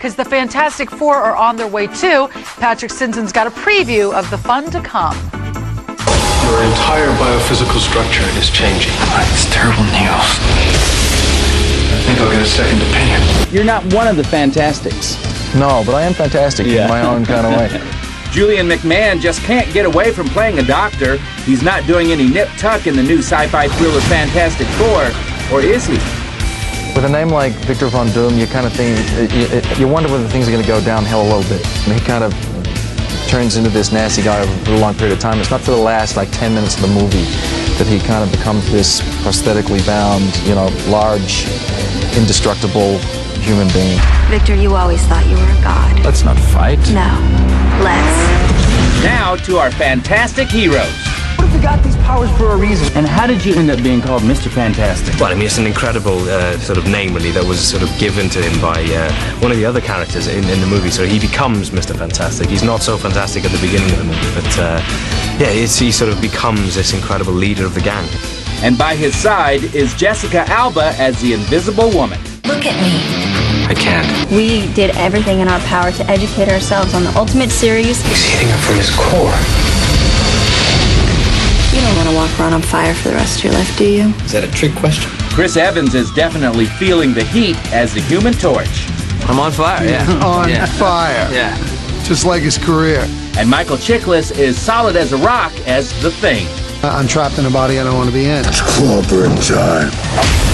because the Fantastic Four are on their way too. Patrick Stinson's got a preview of the fun to come. Your entire biophysical structure is changing. Ah, it's terrible news. I think I'll get a second opinion. You're not one of the Fantastics. No, but I am fantastic Yeah. in my own kind of way. Julian McMahon just can't get away from playing a doctor. He's not doing any nip tuck in the new sci fi thriller Fantastic Four, or is he? With a name like Victor Von Doom, you kind of think, you, you wonder whether things are going to go downhill a little bit. And he kind of turns into this nasty guy over a long period of time. It's not for the last like 10 minutes of the movie that he kind of becomes this prosthetically bound, you know, large, indestructible human being. Victor, you always thought you were a god. Let's not fight. No. Let's. Now to our fantastic heroes. What got these powers for a reason? And how did you end up being called Mr. Fantastic? Well, I mean, it's an incredible uh, sort of name, really, that was sort of given to him by uh, one of the other characters in, in the movie. So he becomes Mr. Fantastic. He's not so fantastic at the beginning of the movie, but uh, yeah, he sort of becomes this incredible leader of the gang. And by his side is Jessica Alba as the Invisible Woman. Look at me. I can't. We did everything in our power to educate ourselves on the Ultimate Series. He's hitting her from his core. Walk around on fire for the rest of your life, do you? Is that a trick question? Chris Evans is definitely feeling the heat as the Human Torch. I'm on fire, yeah. on yeah. fire, Yeah. just like his career. And Michael Chiklis is solid as a rock as the Thing. I- I'm trapped in a body I don't want to be in. It's Clobbering time.